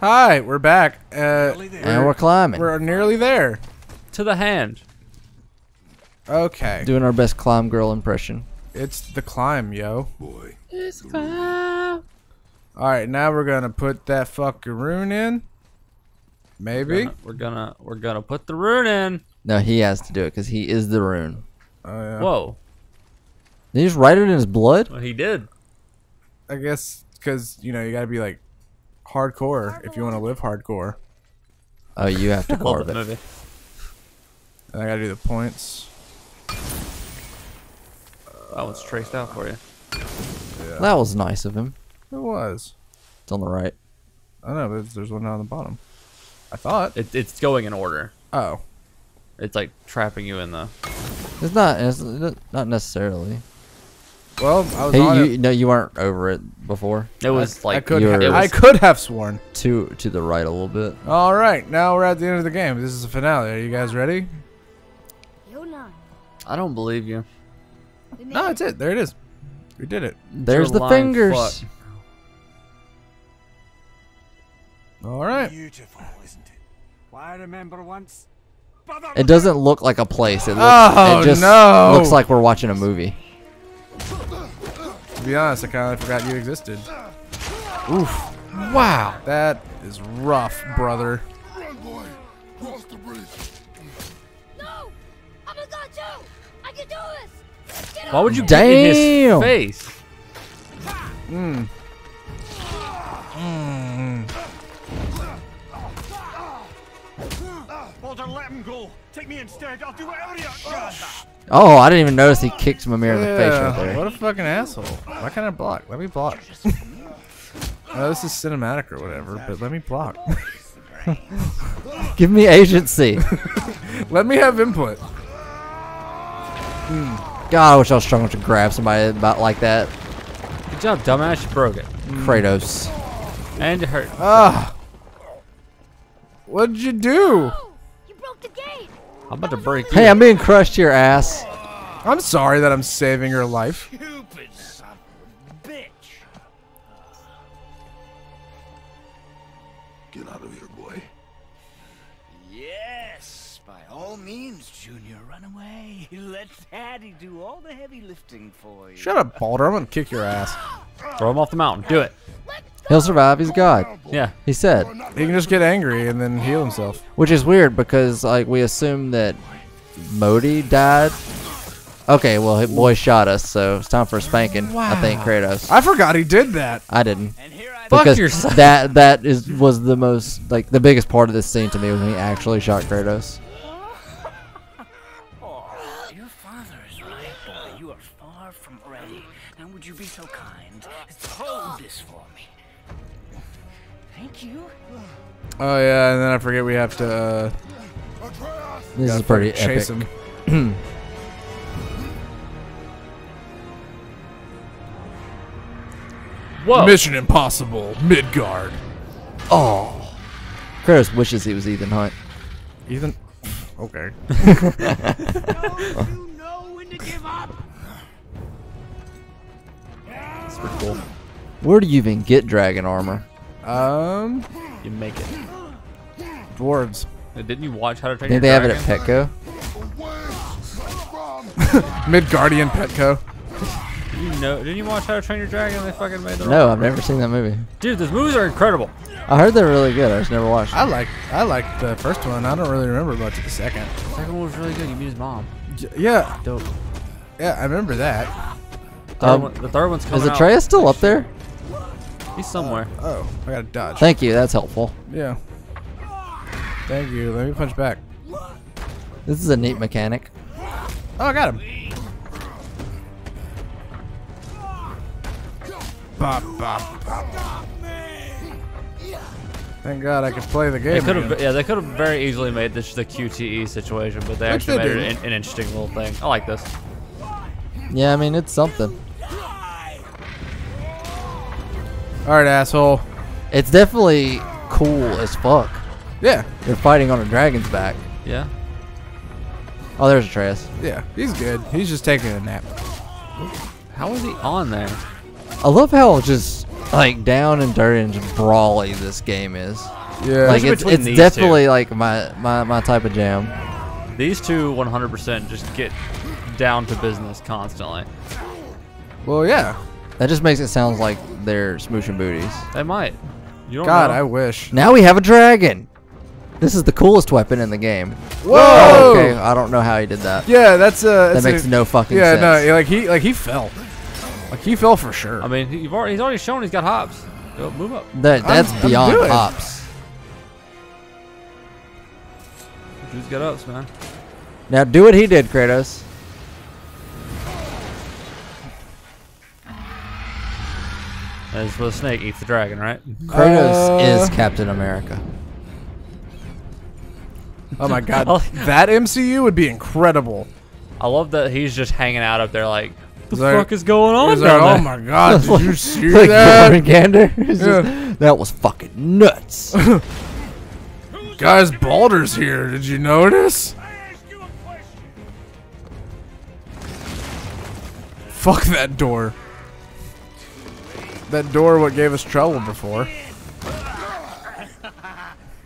Hi, we're back. Uh, And we're climbing. we're nearly there. To the hand. Okay, doing our best climb girl impression. it's the climb, yo. Boy. It's climb. All right, now we're gonna put that fucking rune in. Maybe. Gonna- we're gonna we're gonna put the rune in. No, he has to do it because he is the rune. Oh yeah. Whoa. Did he just write it in his blood? Well, he did. I guess because you know you gotta be like hardcore if you want to live hardcore. Oh, you have to Love carve it. movie. And I gotta do the points. Uh, that one's traced out for you. That was nice of him. It was. It's on the right. I know, but there's one down the bottom. I thought. It, it's going in order. Oh. It's like trapping you in the. It's not. It's not necessarily. Well, I was on Hey, you it. no, you weren't over it before. It was I like could. you Ha- were- I could have sworn. To to the right a little bit. All right, now we're at the end of the game. This is the finale. Are you guys ready? You're not. I don't believe you. No, it. that's it. There it is. We did it. There's Your the fingers. fuck. All right. Beautiful, isn't it? Why I remember once. It doesn't look like a place. It, looks, Oh, it just no. looks like we're watching a movie. To be honest, I kind of forgot you existed. Oof. Wow. That is rough, brother. Run, boy. Cross the bridge. No! I'm a god too! I can do this! Get Why would you get in Damn. his face? Mm. Mm. Baldur, let him go. Take me instead. I'll do whatever you. Oh, I didn't even notice he kicked Mimir in the face right there. What a fucking asshole. Why can't I block? Let me block. oh, this is cinematic or whatever, but let me block. Give me agency. let me have input. God, I wish I was strong enough to grab somebody about like that. Good job, dumbass. You broke it. Kratos. And it hurt. Ah. What'd you do? You broke the gate! I'm about to break. Hey, I'm being crushed here, ass. I'm sorry that I'm saving your life. Stupid son of a bitch. Get out of here, boy. Yes, by all means, Junior, run away. Let Daddy do all the heavy lifting for you. Shut up, Baldur. I'm gonna kick your ass. Throw him off the mountain. Do it. He'll survive. He's God. Yeah. He said. He can just get angry and then heal himself. Which is weird because like we assume that Modi died. Okay, well, his boy shot us, so it's time for a spanking. I think Kratos. I forgot he did that. I didn't. I Fuck because yourself. that that is was the most like the biggest part of this scene to me when he actually shot Kratos. Your father is right, boy. You are far from ready. Now, would you be so kind as to hold this for me? Thank you. Oh yeah, and then I forget we have to. Uh, This is pretty fucking chase epic. Whoa. Mission Impossible, Midgard. Oh, Kratos wishes he was Ethan Hunt. Ethan. Okay. you know when to give up. That's pretty cool. Where do you even get dragon armor? Um, You make it. dwarves. Uh, Didn't you watch How to Train Think Your they have it at Petco? Away from Midgardian Petco. You know? Didn't you watch How to Train Your Dragon? They fucking made the. No, I've never seen that movie. Dude, those movies are incredible. I heard they're really good. I just never watched. I like I like the first one. I don't really remember much of the second. The second one was really good. You meet his mom. Yeah, Dope. yeah, I remember that. Third Um, one, the third one's coming Is out. Still up there? He's somewhere. Oh, I gotta dodge. Thank you. That's helpful. Yeah. Thank you. Let me punch back. This is a neat mechanic. Oh, I got him. Bop, bop, bop. Thank God I could play the They game. could again. have, yeah, they could have very easily made this the QTE situation, but they Which actually they made it didn't. an, an interesting little thing. I like this. Yeah, I mean it's something. All right, asshole. It's definitely cool as fuck. Yeah, You're fighting on a dragon's back. Yeah. Oh, there's Atreus. yeah, he's good. He's just taking a nap. How is he on there? I love how just like down and dirty and just brawly this game is. Yeah. Like it's it's these definitely like my, my my type of jam. These two 100% just get down to business constantly. well, yeah. That just makes it sound like they're smooching booties. They might. You don't God, know. I wish. Now we have a dragon. This is the coolest weapon in the game. Whoa. Oh, okay, I don't know how he did that. Yeah, that's uh. That that's makes a- no fucking Yeah, sense. Yeah, no, like he like he fell, like he fell for sure. I mean, he- you've already, he's already shown he's got hops. Go, move up. That that's I'm beyond good. hops. Dude's got ups, man. Now do what he did, Kratos. That's what a snake eats the dragon, right? Kratos Uh, is Captain America. oh my God, that MCU would be incredible. I love that he's just hanging out up there like, the He's like- fuck is going on He's like, down oh my God, did you see like that? Gordon Gander. It's just- That was fucking nuts. Guys, Baldur's here. Did you notice? Fuck that door. That door, what gave us trouble before.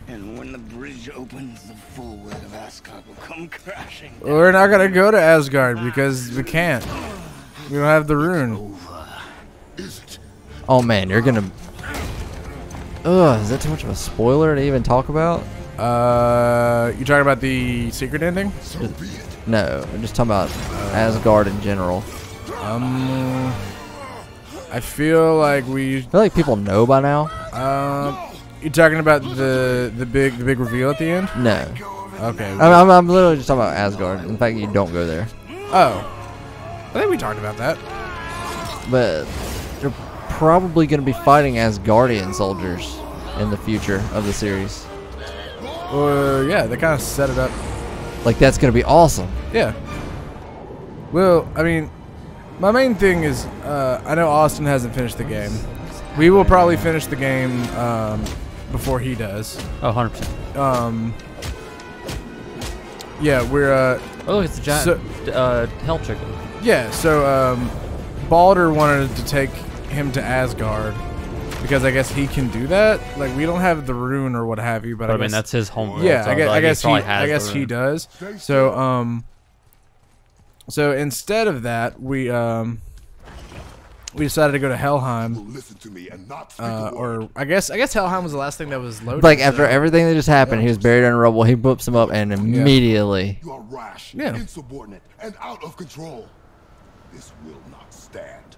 And when the bridge opens, the full weight of Asgard will come crashing. We're not gonna go to Asgard because we can't. We don't have the rune. oh man, you're gonna. Ugh, is that too much of a spoiler to even talk about? Uh, you talking about the secret ending? No, I'm just talking about Asgard in general. Um, I feel like we. I feel like people know by now. Um, you talking about the the big the big reveal at the end? No, Okay. I'm, I'm, I'm literally just talking about Asgard. In fact, you don't go there, Oh, I think we talked about that. but they're probably gonna be fighting Asgardian soldiers in the future of the series. Uh, yeah, they kind of set it up. Like that's gonna be awesome. Yeah. Well, I mean, my main thing is uh, I know Austin hasn't finished the game. We will probably finish the game um, before he does. Oh, 100%. Um, yeah, we're uh, Oh, look, it's a giant So- uh, hell chicken. Yeah. So um, Baldur wanted to take him to Asgard because I guess he can do that. Like we don't have the rune or what have you, but, But, I, I, mean, guess, that's his home. yeah, so I guess, like, I guess he, probably has I guess he does. So um, so instead of that, we um, we decided to go to Helheim, Listen to me and not uh, or I guess I guess Helheim was the last thing that was loaded. Like after so- everything that just happened, he was buried under rubble. He whoops him up, and immediately, You are rash, Yeah. insubordinate, and out of control. This will not stand.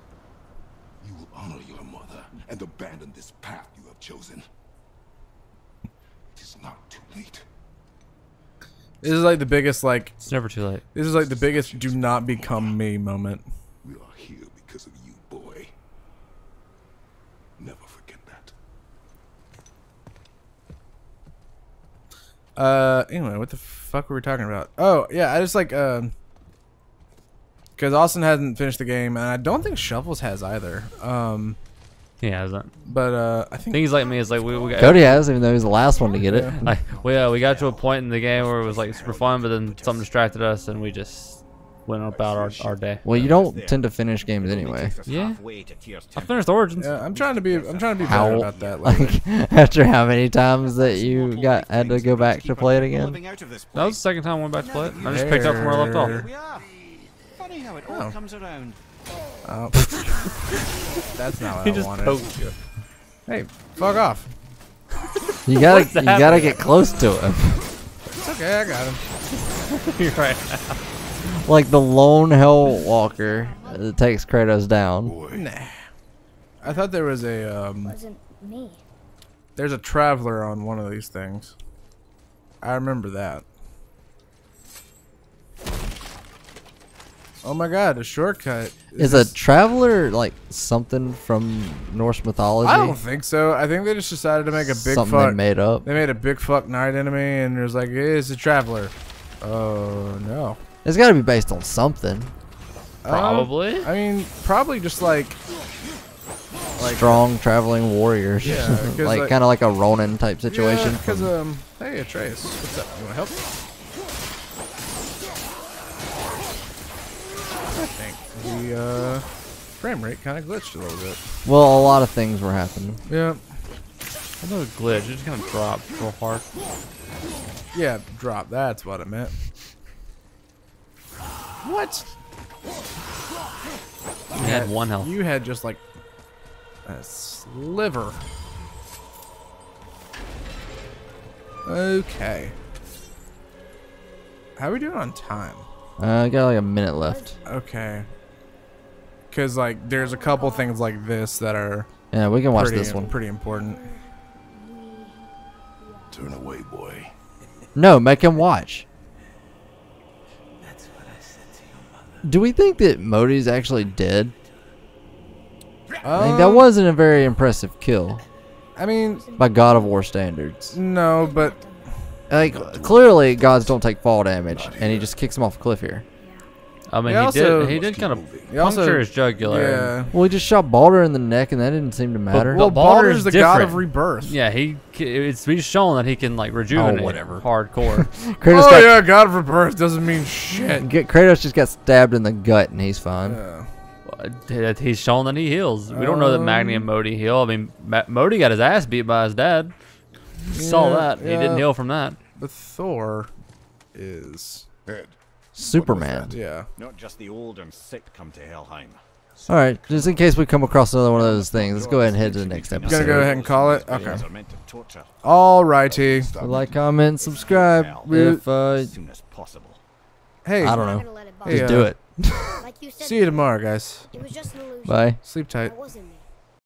You will honor your mother and abandon this path you have chosen. It is not too late. this is like the biggest like It's never too late. this is like the biggest do not become me moment. We are here because of you, boy. Never forget that. Uh, anyway, what the fuck were we talking about? Oh, yeah, I just like um, because Austin hasn't finished the game, and I don't think Shuffles has either. Um, He hasn't. but uh, I think Things like me is like we, we got Cody has, even though he's the last one to get it. like we uh, we got to a point in the game where it was like super fun, but then something distracted us and we just went about our, our day. Well, you don't tend to finish games anyway. Yeah. I finished Origins. yeah, I'm trying to be I'm trying to be better about that. like after how many times that you got had to go back to play it again? That was the second time I went back to play it. I just picked up from where I left off. There. Funny how it Oh. all comes around. Oh. That's not what He I just wanted. poked you. Hey, fuck off. You gotta you that gotta get close to him, It's okay, I got him. You're right. like the lone hell walker that takes Kratos down. Nah. I thought there was a um, Wasn't me. there's a traveler on one of these things. I remember that. Oh my god, a shortcut. Is this- a traveler like something from Norse mythology? I don't think so. I think they just decided to make a big something fuck. they made up. They made a big fuck night enemy, and there's like, hey, it's a traveler. Oh no. It's got to be based on something. Um, Probably. I mean, probably just like, like Strong traveling warriors. Yeah, 'cause, like, like- kind of like a Ronin type situation. Because from- um, hey, Atreus, what's up? You want to help? Think we uh, frame rate kind of glitched a little bit. Well, a lot of things were happening. Yeah. Another glitch. It just kind of dropped real hard. Yeah, drop. That's what I meant. What? He had one health. You had just like a sliver. Okay. How are we doing on time? Uh, I got like a minute left. Okay. Cause like there's a couple things like this that are Yeah, we can watch pretty, this one. pretty important. Turn away, boy. No, make him watch. Do we think that Modi's actually dead? I think that Um, wasn't a very impressive kill I mean, by God of War standards. no, but Like clearly, gods don't take fall damage, and he just kicks him off a cliff here. I mean, He he, also- did. He did kind of he also- puncture his jugular. yeah. Well, he just shot Baldur in the neck, and that didn't seem to matter. Well, But Baldur Baldur's is the god of rebirth. Yeah, he c- it's he's shown that he can like rejuvenate whatever. hardcore. Kratos, Oh got, yeah, god of rebirth doesn't mean shit. get- Kratos just got stabbed in the gut, and he's fine. Yeah. That he's shown that he heals. We don't know that Magni and um, Modi heal. I mean, Ma- Modi got his ass beat by his dad. We Saw Yeah, that. He didn't heal from that. But Thor is Ed, Superman. yeah. Not just the old and sick come to Helheim. All right, just in case we come across another one of those things, let's go ahead and head to the next episode. Gonna go ahead and call it. Okay. All are meant to torture. Alrighty. Like, comment, subscribe. If uh, soon as possible. Hey, I don't know, gonna let it Hey, just uh, do it. Like you said, see you tomorrow, guys. it was just an illusion. Bye. Sleep tight. I wasn't me.